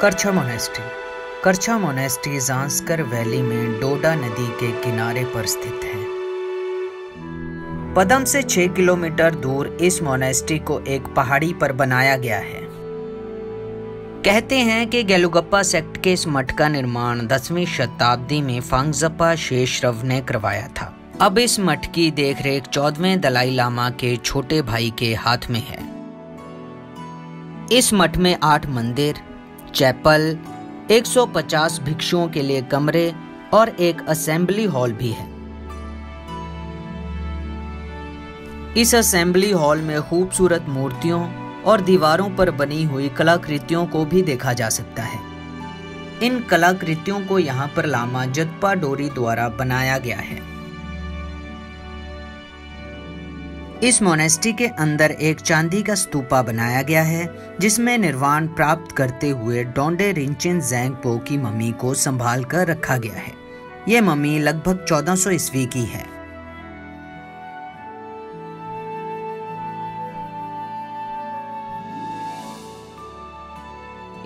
Karsha monastery Karsha monastery Zanskar valley में डोडा नदी के किनारे पर स्थित है। पदम से 6 किलोमीटर दूर इस मोनेस्ट्री को एक पहाड़ी पर बनाया गया है। कहते हैं कि गेलुगप्पा सेक्ट के इस मठ का निर्माण 10वीं शताब्दी में फांगजप्पा शेषरव ने करवाया था। अब इस मठ की देखरेख चौदहवें दलाई लामा के छोटे भाई के हाथ में है। इस मठ में आठ मंदिर चैपल 150 भिक्षुओं के लिए कमरे और एक असेंबली हॉल भी है। इस असेंबली हॉल में खूबसूरत मूर्तियों और दीवारों पर बनी हुई कलाकृतियों को भी देखा जा सकता है। इन कलाकृतियों को यहाँ पर लामा जतपा डोरी द्वारा बनाया गया है। इस मोनेस्ट्री के अंदर एक चांदी का स्तूपा बनाया गया है, जिसमें निर्वाण प्राप्त करते हुए डोंडे रिंचिन जैंगपो की मम्मी को संभाल कर रखा गया है। ये मम्मी लगभग 1400 ईस्वी की है।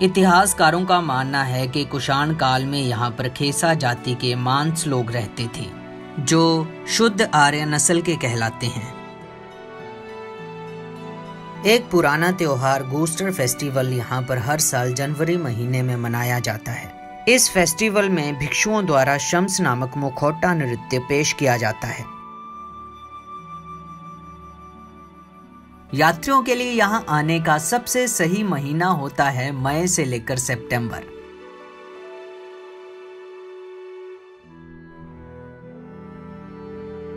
इतिहासकारों का मानना है कि कुषाण काल में यहाँ पर खेसा जाति के मांस लोग रहते थे, जो शुद्ध आर्य नस्ल के कहलाते हैं। एक पुराना त्योहार गूस्टर फेस्टिवल यहाँ पर हर साल जनवरी महीने में मनाया जाता है। इस फेस्टिवल में भिक्षुओं द्वारा शम्स नामक मुखौटा नृत्य पेश किया जाता है। यात्रियों के लिए यहाँ आने का सबसे सही महीना होता है मई से लेकर सितंबर।